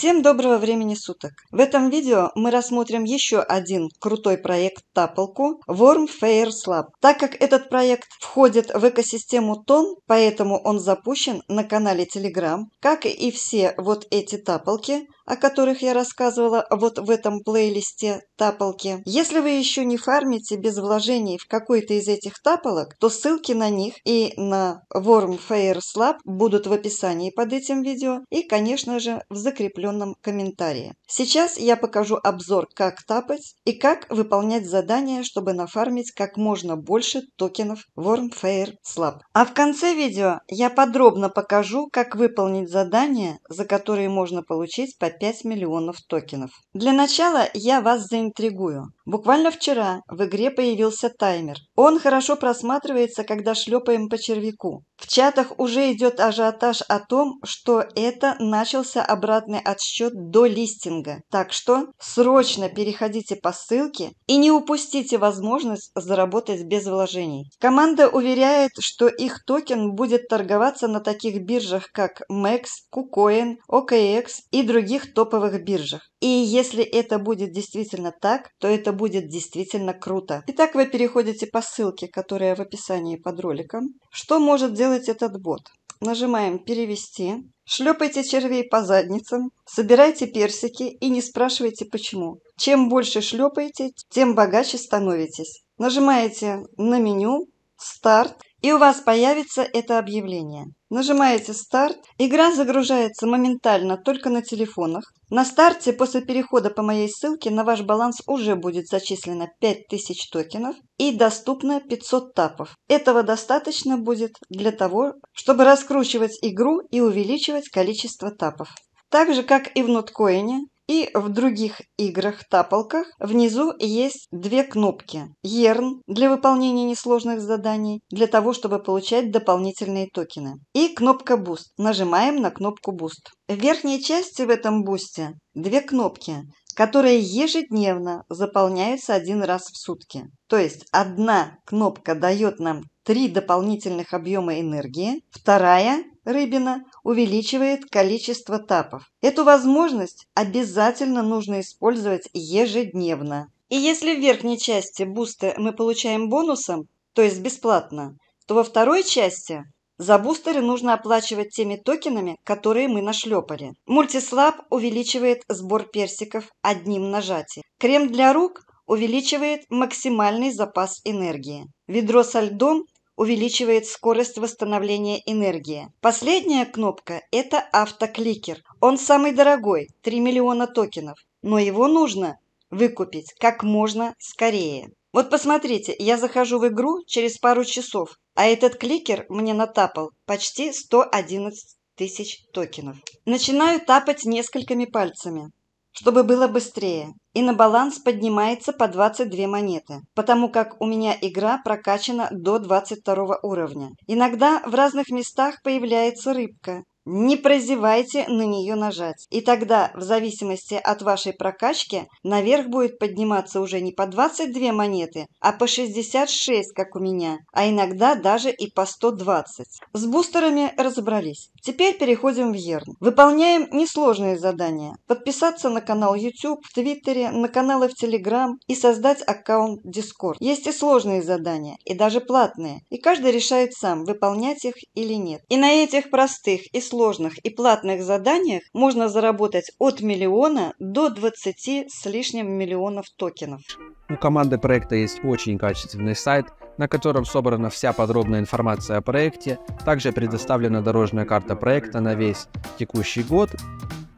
Всем доброго времени суток! В этом видео мы рассмотрим еще один крутой проект Тапалку Worm Fair Slab. Так как этот проект входит в экосистему Тон, поэтому он запущен на канале Telegram, как и все вот эти тапалки, о которых я рассказывала вот в этом плейлисте тапалки. Если вы еще не фармите без вложений в какой-то из этих тапалок, то ссылки на них и на Worm Fair Slab будут в описании под этим видео и, конечно же, в закрепленном комментарии. Сейчас я покажу обзор, как тапать и как выполнять задания, чтобы нафармить как можно больше токенов Worm Fair Slab. А в конце видео я подробно покажу, как выполнить задания, за которые можно получить по 5 миллионов токенов. Для начала я вас заинтригую. Буквально вчера в игре появился таймер. Он хорошо просматривается, когда шлепаем по червяку. В чатах уже идет ажиотаж о том, что это начался обратный отсчет до листинга. Так что срочно переходите по ссылке и не упустите возможность заработать без вложений. Команда уверяет, что их токен будет торговаться на таких биржах, как MEX, KuCoin, OKX и других топовых биржах. И если это будет действительно так, то это будет действительно круто. Итак, вы переходите по ссылке, которая в описании под роликом. Что может делать этот бот? Нажимаем «Перевести». Шлепайте червей по задницам, собирайте персики и не спрашивайте почему. Чем больше шлепаете, тем богаче становитесь. Нажимаете на меню «Старт» и у вас появится это объявление. Нажимаете «Старт». Игра загружается моментально только на телефонах. На старте после перехода по моей ссылке на ваш баланс уже будет зачислено 5000 токенов и доступно 500 тапов. Этого достаточно будет для того, чтобы раскручивать игру и увеличивать количество тапов. Так же, как и в ноткоине, и в других играх-тапалках внизу есть две кнопки. Ерн для выполнения несложных заданий, для того, чтобы получать дополнительные токены. И кнопка Boost. Нажимаем на кнопку Boost. В верхней части в этом бусте две кнопки, которые ежедневно заполняются один раз в сутки. То есть одна кнопка дает нам три дополнительных объема энергии, вторая рыбина увеличивает количество тапов. Эту возможность обязательно нужно использовать ежедневно. И если в верхней части буста мы получаем бонусом, то есть бесплатно, то во второй части за бустеры нужно оплачивать теми токенами, которые мы нашлепали. Мультислаб увеличивает сбор персиков одним нажатием. Крем для рук увеличивает максимальный запас энергии. Ведро со льдом увеличивает скорость восстановления энергии. Последняя кнопка – это автокликер. Он самый дорогой – 3 миллиона токенов, но его нужно выкупить как можно скорее. Вот посмотрите, я захожу в игру через пару часов, а этот кликер мне натапал почти 111 тысяч токенов. Начинаю тапать несколькими пальцами чтобы было быстрее. И на баланс поднимается по 22 монеты, потому как у меня игра прокачана до 22 уровня. Иногда в разных местах появляется рыбка, не прозевайте на нее нажать. И тогда, в зависимости от вашей прокачки, наверх будет подниматься уже не по 22 монеты, а по 66, как у меня, а иногда даже и по 120. С бустерами разобрались. Теперь переходим в Ерн. Выполняем несложные задания. Подписаться на канал YouTube, в Твиттере, на каналы в Telegram и создать аккаунт Discord. Есть и сложные задания, и даже платные. И каждый решает сам, выполнять их или нет. И на этих простых и сложных и платных заданиях можно заработать от миллиона до 20 с лишним миллионов токенов. У команды проекта есть очень качественный сайт, на котором собрана вся подробная информация о проекте. Также предоставлена дорожная карта проекта на весь текущий год,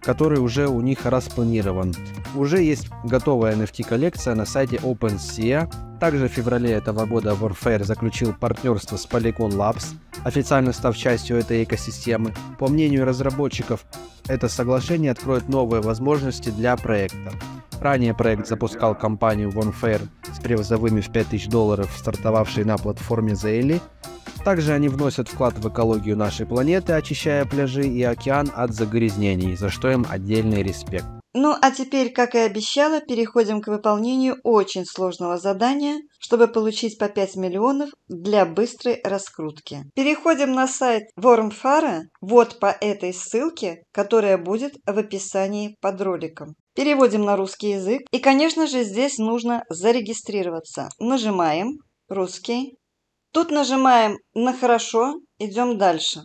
который уже у них распланирован. Уже есть готовая NFT-коллекция на сайте OpenSea. Также в феврале этого года Warfare заключил партнерство с Polygon Labs, официально став частью этой экосистемы. По мнению разработчиков, это соглашение откроет новые возможности для проекта. Ранее проект запускал компанию OneFair с призовыми в 5000 долларов, стартовавшей на платформе Zelle. Также они вносят вклад в экологию нашей планеты, очищая пляжи и океан от загрязнений, за что им отдельный респект. Ну а теперь, как и обещала, переходим к выполнению очень сложного задания, чтобы получить по 5 миллионов для быстрой раскрутки. Переходим на сайт Вормфара вот по этой ссылке, которая будет в описании под роликом. Переводим на русский язык. И, конечно же, здесь нужно зарегистрироваться. Нажимаем «Русский». Тут нажимаем на «Хорошо», идем дальше.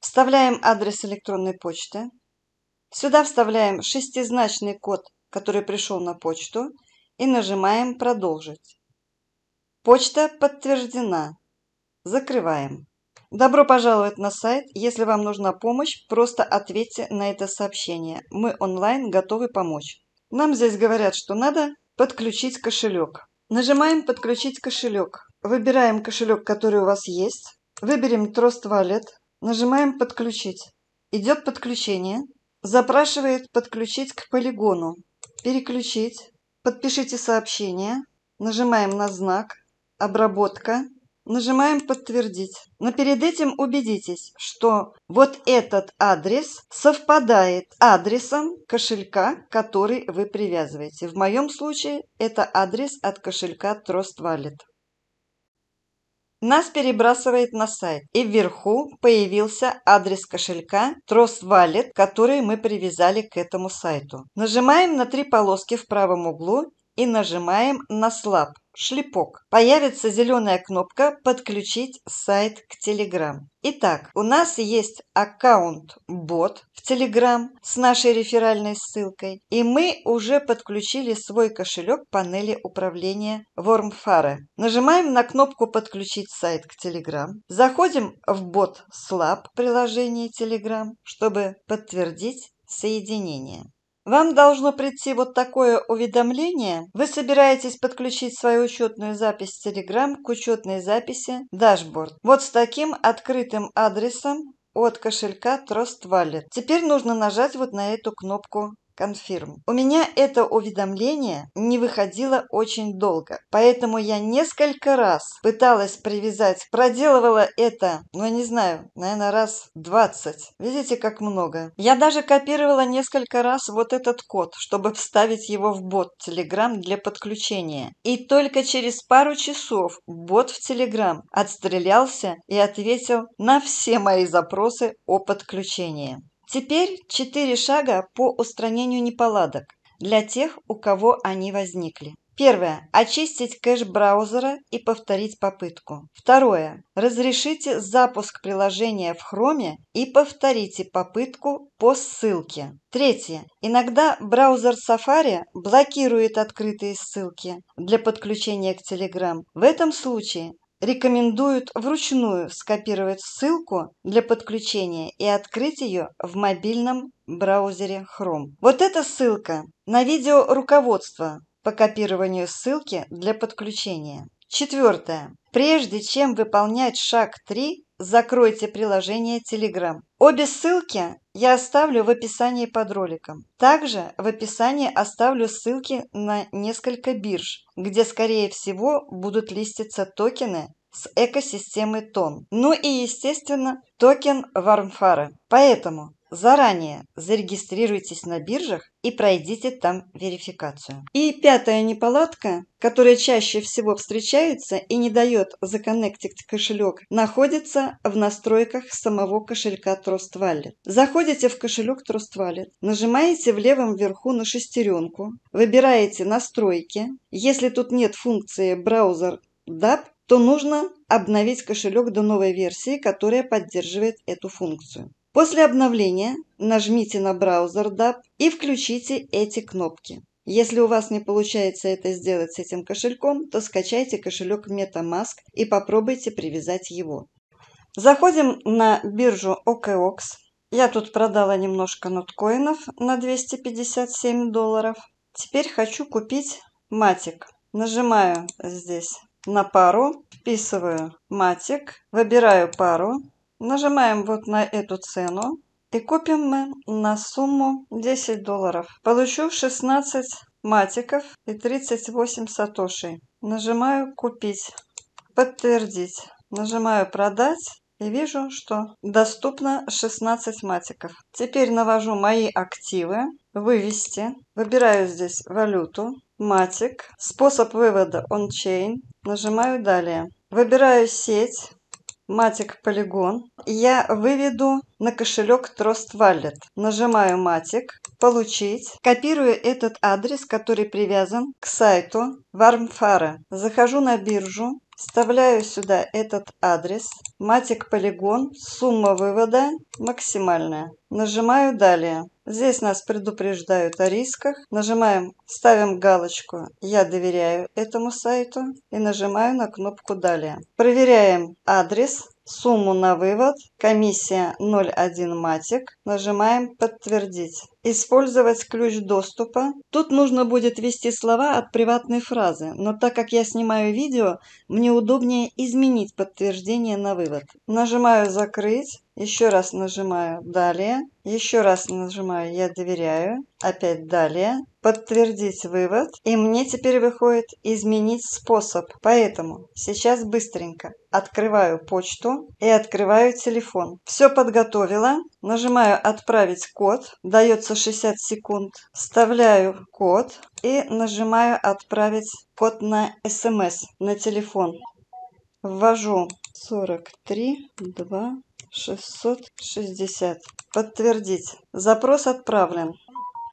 Вставляем адрес электронной почты. Сюда вставляем шестизначный код, который пришел на почту, и нажимаем «Продолжить». Почта подтверждена. Закрываем. Добро пожаловать на сайт. Если вам нужна помощь, просто ответьте на это сообщение. Мы онлайн готовы помочь. Нам здесь говорят, что надо подключить кошелек. Нажимаем «Подключить кошелек». Выбираем кошелек, который у вас есть. Выберем Trust Wallet. Нажимаем «Подключить». Идет подключение. Запрашивает подключить к полигону. Переключить. Подпишите сообщение. Нажимаем на знак. Обработка. Нажимаем «Подтвердить». Но перед этим убедитесь, что вот этот адрес совпадает адресом кошелька, который вы привязываете. В моем случае это адрес от кошелька Trust Wallet. Нас перебрасывает на сайт, и вверху появился адрес кошелька Trust Wallet, который мы привязали к этому сайту. Нажимаем на три полоски в правом углу и нажимаем на слаб шлепок. Появится зеленая кнопка «Подключить сайт к Telegram». Итак, у нас есть аккаунт бот в Telegram с нашей реферальной ссылкой, и мы уже подключили свой кошелек панели управления Wormfare. Нажимаем на кнопку «Подключить сайт к Telegram», заходим в бот Slab приложение Telegram, чтобы подтвердить соединение. Вам должно прийти вот такое уведомление. Вы собираетесь подключить свою учетную запись Telegram к учетной записи Dashboard. Вот с таким открытым адресом от кошелька Trust Wallet. Теперь нужно нажать вот на эту кнопку Confirm. У меня это уведомление не выходило очень долго, поэтому я несколько раз пыталась привязать, проделывала это, ну я не знаю, наверное, раз 20. Видите, как много. Я даже копировала несколько раз вот этот код, чтобы вставить его в бот Telegram для подключения. И только через пару часов бот в Telegram отстрелялся и ответил на все мои запросы о подключении. Теперь четыре шага по устранению неполадок для тех, у кого они возникли. Первое. Очистить кэш браузера и повторить попытку. Второе. Разрешите запуск приложения в Chrome и повторите попытку по ссылке. Третье. Иногда браузер Safari блокирует открытые ссылки для подключения к Telegram. В этом случае рекомендуют вручную скопировать ссылку для подключения и открыть ее в мобильном браузере Chrome. Вот эта ссылка на видео руководство по копированию ссылки для подключения. Четвертое. Прежде чем выполнять шаг 3, закройте приложение Telegram. Обе ссылки я оставлю в описании под роликом. Также в описании оставлю ссылки на несколько бирж, где, скорее всего, будут листиться токены с экосистемы ТОН. Ну и, естественно, токен Вармфара. Поэтому заранее зарегистрируйтесь на биржах и пройдите там верификацию. И пятая неполадка, которая чаще всего встречается и не дает законнектить кошелек, находится в настройках самого кошелька Trust Wallet. Заходите в кошелек Trust Wallet, нажимаете в левом верху на шестеренку, выбираете настройки. Если тут нет функции браузер DAP, то нужно обновить кошелек до новой версии, которая поддерживает эту функцию. После обновления нажмите на браузер DAP и включите эти кнопки. Если у вас не получается это сделать с этим кошельком, то скачайте кошелек MetaMask и попробуйте привязать его. Заходим на биржу OKX. Я тут продала немножко ноткоинов на 257 долларов. Теперь хочу купить матик. Нажимаю здесь на пару, вписываю матик, выбираю пару, Нажимаем вот на эту цену и купим мы на сумму 10 долларов. Получу 16 матиков и 38 сатошей. Нажимаю «Купить», «Подтвердить». Нажимаю «Продать» и вижу, что доступно 16 матиков. Теперь навожу мои активы вывести. Выбираю здесь валюту, матик, способ вывода on-chain. Нажимаю далее. Выбираю сеть, матик полигон. Я выведу на кошелек Trust Wallet. Нажимаю матик, получить. Копирую этот адрес, который привязан к сайту Warmfara. Захожу на биржу, Вставляю сюда этот адрес. Матик полигон. Сумма вывода максимальная. Нажимаю «Далее». Здесь нас предупреждают о рисках. Нажимаем, ставим галочку «Я доверяю этому сайту» и нажимаю на кнопку «Далее». Проверяем адрес, сумму на вывод, комиссия 0,1 матик. Нажимаем «Подтвердить». Использовать ключ доступа. Тут нужно будет ввести слова от приватной фразы, но так как я снимаю видео, мне удобнее изменить подтверждение на вывод. Нажимаю «Закрыть». Еще раз нажимаю «Далее». Еще раз нажимаю «Я доверяю». Опять «Далее». Подтвердить вывод. И мне теперь выходит «Изменить способ». Поэтому сейчас быстренько открываю почту и открываю телефон. Все подготовила. Нажимаю «Отправить код». Дается 60 секунд. Вставляю код и нажимаю «Отправить код на СМС» на телефон. Ввожу 43 2 660. Подтвердить. Запрос отправлен.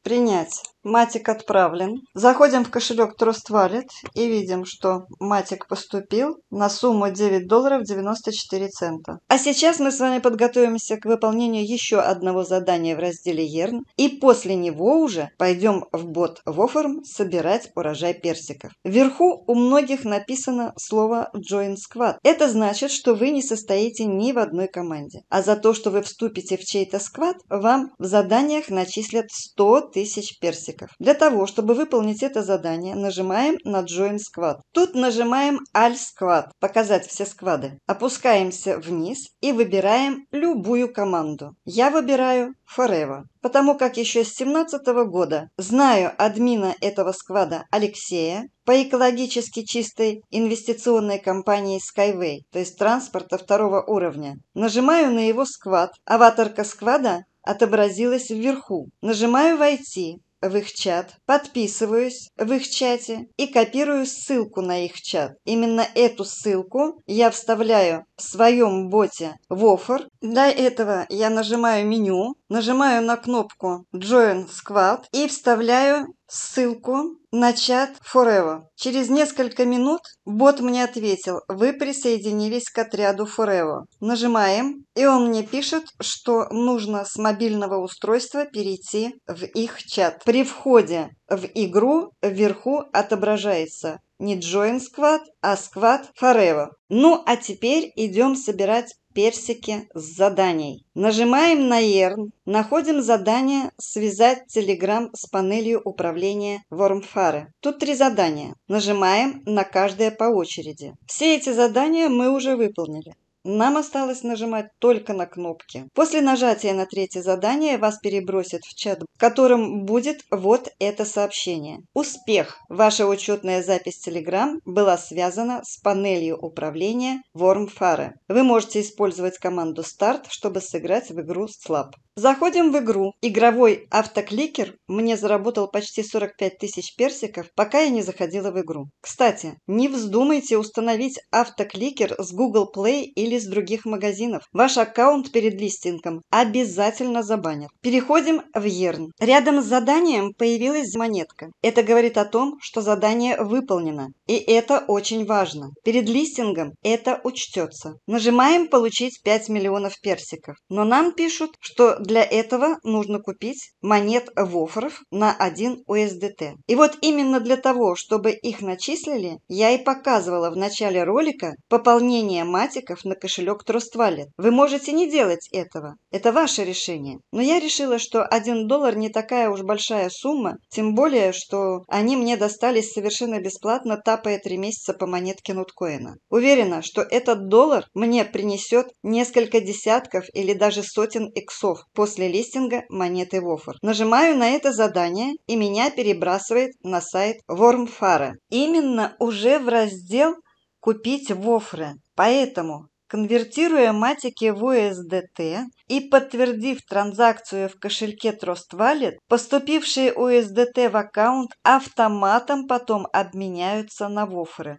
Принять. Матик отправлен. Заходим в кошелек Trust Wallet и видим, что Матик поступил на сумму 9 долларов 94 цента. А сейчас мы с вами подготовимся к выполнению еще одного задания в разделе Ерн и после него уже пойдем в бот Воформ собирать урожай персиков. Вверху у многих написано слово Join Squad. Это значит, что вы не состоите ни в одной команде. А за то, что вы вступите в чей-то сквад, вам в заданиях начислят 100 тысяч персиков участников. Для того, чтобы выполнить это задание, нажимаем на Join Squad. Тут нажимаем All Squad, показать все сквады. Опускаемся вниз и выбираем любую команду. Я выбираю Forever, потому как еще с 2017 года знаю админа этого сквада Алексея по экологически чистой инвестиционной компании Skyway, то есть транспорта второго уровня. Нажимаю на его сквад, аватарка сквада отобразилась вверху. Нажимаю «Войти», в их чат, подписываюсь в их чате и копирую ссылку на их чат. Именно эту ссылку я вставляю в своем боте в офер. Для этого я нажимаю меню, нажимаю на кнопку Join Squad и вставляю ссылку на чат Forever. Через несколько минут бот мне ответил, вы присоединились к отряду Forever. Нажимаем, и он мне пишет, что нужно с мобильного устройства перейти в их чат. При входе в игру вверху отображается не Join Squad, а Squad Forever. Ну а теперь идем собирать персики с заданий. Нажимаем на ERN, находим задание «Связать Telegram с панелью управления Вормфары». Тут три задания. Нажимаем на каждое по очереди. Все эти задания мы уже выполнили. Нам осталось нажимать только на кнопки. После нажатия на третье задание вас перебросят в чат, в котором будет вот это сообщение. Успех! Ваша учетная запись Telegram была связана с панелью управления WormFare. Вы можете использовать команду Start, чтобы сыграть в игру Slap. Заходим в игру. Игровой автокликер мне заработал почти 45 тысяч персиков, пока я не заходила в игру. Кстати, не вздумайте установить автокликер с Google Play или с других магазинов. Ваш аккаунт перед листингом обязательно забанят. Переходим в Ерн. Рядом с заданием появилась монетка. Это говорит о том, что задание выполнено. И это очень важно. Перед листингом это учтется. Нажимаем «Получить 5 миллионов персиков». Но нам пишут, что для этого нужно купить монет Вофоров на 1 USDT. И вот именно для того, чтобы их начислили, я и показывала в начале ролика пополнение матиков на кошелек Wallet. Вы можете не делать этого. Это ваше решение. Но я решила, что 1 доллар не такая уж большая сумма, тем более, что они мне достались совершенно бесплатно, тапая 3 месяца по монетке Нуткоина. Уверена, что этот доллар мне принесет несколько десятков или даже сотен иксов после листинга монеты Вофор. Нажимаю на это задание и меня перебрасывает на сайт Вормфара. Именно уже в раздел «Купить Вофры». Поэтому конвертируя матики в USDT и подтвердив транзакцию в кошельке Trust Wallet, поступившие USDT в аккаунт автоматом потом обменяются на вофры.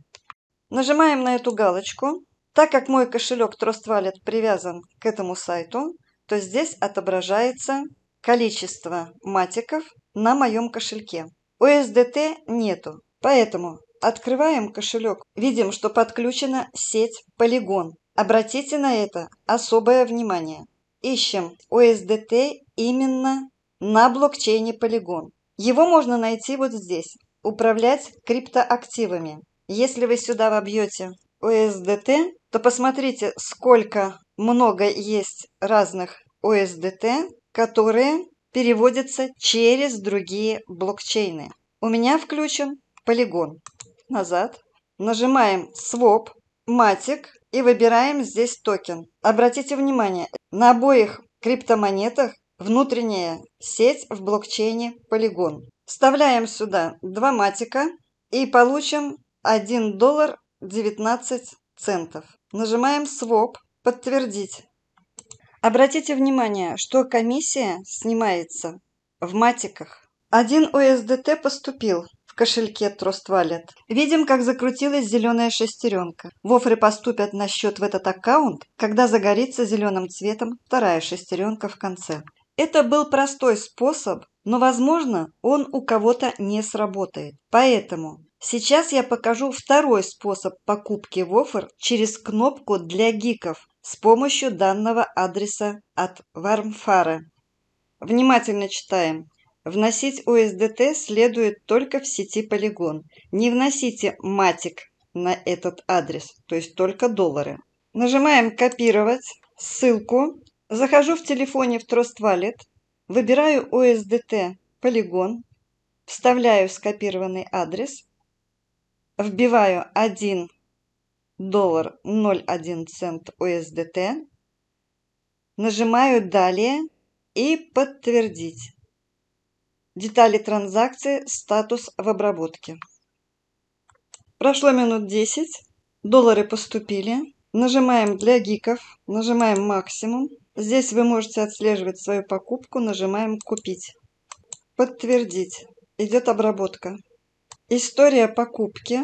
Нажимаем на эту галочку. Так как мой кошелек Trust Wallet привязан к этому сайту, то здесь отображается количество матиков на моем кошельке. USDT нету, поэтому открываем кошелек. Видим, что подключена сеть Polygon. Обратите на это особое внимание. Ищем USDT именно на блокчейне Polygon. Его можно найти вот здесь. Управлять криптоактивами. Если вы сюда вобьете USDT, то посмотрите, сколько много есть разных USDT, которые переводятся через другие блокчейны. У меня включен полигон. Назад. Нажимаем Swap, Matic и выбираем здесь токен. Обратите внимание, на обоих криптомонетах внутренняя сеть в блокчейне Polygon. Вставляем сюда два матика и получим 1 доллар 19 центов. Нажимаем Swap, подтвердить. Обратите внимание, что комиссия снимается в матиках. Один USDT поступил кошельке Trust Wallet. Видим, как закрутилась зеленая шестеренка. Вофры поступят на счет в этот аккаунт, когда загорится зеленым цветом вторая шестеренка в конце. Это был простой способ, но, возможно, он у кого-то не сработает. Поэтому сейчас я покажу второй способ покупки вофр через кнопку для гиков с помощью данного адреса от Вармфара. Внимательно читаем. Вносить USDT следует только в сети Polygon. Не вносите матик на этот адрес, то есть только доллары. Нажимаем «Копировать», ссылку. Захожу в телефоне в Trust Wallet, выбираю USDT Polygon, вставляю скопированный адрес, вбиваю 1 доллар 0,1 цент USDT. Нажимаю «Далее» и «Подтвердить». Детали транзакции, статус в обработке. Прошло минут 10, доллары поступили. Нажимаем «Для гиков», нажимаем «Максимум». Здесь вы можете отслеживать свою покупку, нажимаем «Купить». Подтвердить. Идет обработка. История покупки.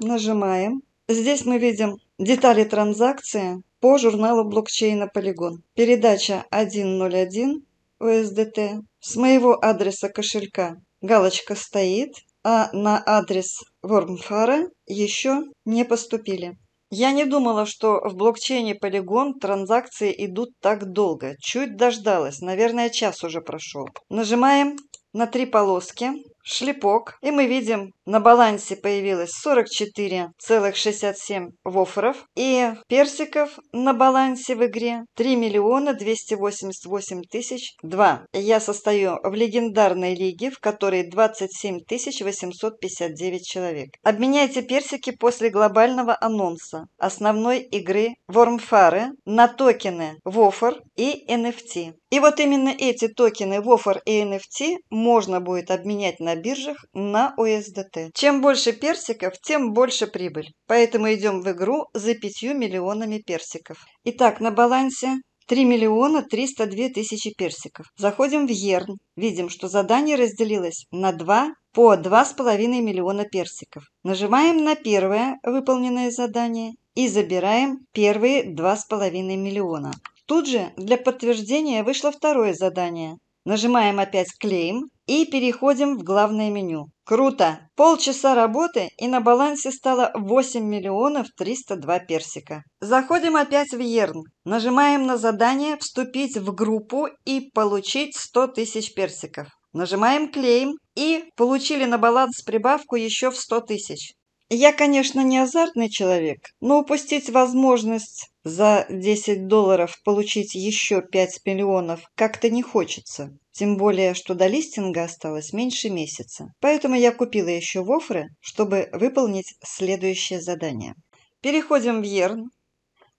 Нажимаем. Здесь мы видим детали транзакции по журналу блокчейна Polygon. Передача 101 USDT. С моего адреса кошелька галочка стоит, а на адрес Вормфара еще не поступили. Я не думала, что в блокчейне Polygon транзакции идут так долго. Чуть дождалась, наверное, час уже прошел. Нажимаем на три полоски шлепок, и мы видим, на балансе появилось 44,67 вофров, и персиков на балансе в игре 3 миллиона 288 тысяч 2. Я состою в легендарной лиге, в которой 27 859 человек. Обменяйте персики после глобального анонса основной игры Вормфары на токены Вофор и NFT. И вот именно эти токены Вофор и NFT можно будет обменять на биржах на USDT. Чем больше персиков, тем больше прибыль. Поэтому идем в игру за 5 миллионами персиков. Итак, на балансе 3 миллиона 302 тысячи персиков. Заходим в Ерн. Видим, что задание разделилось на 2 по 2,5 миллиона персиков. Нажимаем на первое выполненное задание и забираем первые 2,5 миллиона. Тут же для подтверждения вышло второе задание. Нажимаем опять «Клейм» и переходим в главное меню. Круто! Полчаса работы и на балансе стало 8 миллионов 302 персика. Заходим опять в Ерн. Нажимаем на задание «Вступить в группу и получить 100 тысяч персиков». Нажимаем «Клейм» и получили на баланс прибавку еще в 100 тысяч. Я, конечно, не азартный человек, но упустить возможность за 10 долларов получить еще 5 миллионов как-то не хочется. Тем более, что до листинга осталось меньше месяца. Поэтому я купила еще вофры, чтобы выполнить следующее задание. Переходим в Ерн,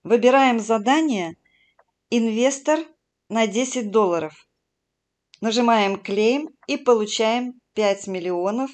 выбираем задание «Инвестор на 10 долларов». Нажимаем «Клейм» и получаем 5 миллионов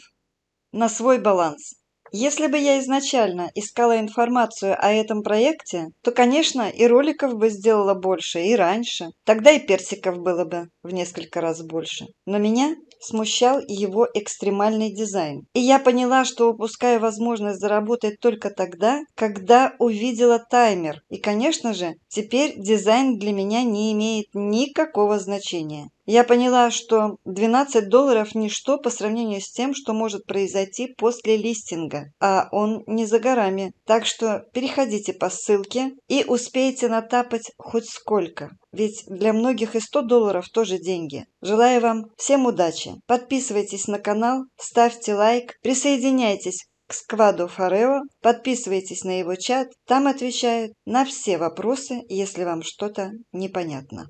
на свой баланс. Если бы я изначально искала информацию о этом проекте, то, конечно, и роликов бы сделала больше, и раньше. Тогда и персиков было бы в несколько раз больше. Но меня смущал его экстремальный дизайн. И я поняла, что упускаю возможность заработать только тогда, когда увидела таймер. И, конечно же, теперь дизайн для меня не имеет никакого значения. Я поняла, что 12 долларов – ничто по сравнению с тем, что может произойти после листинга, а он не за горами. Так что переходите по ссылке и успейте натапать хоть сколько. Ведь для многих и 100 долларов тоже деньги. Желаю вам всем удачи. Подписывайтесь на канал, ставьте лайк, присоединяйтесь к скваду Фарео, подписывайтесь на его чат, там отвечают на все вопросы, если вам что-то непонятно.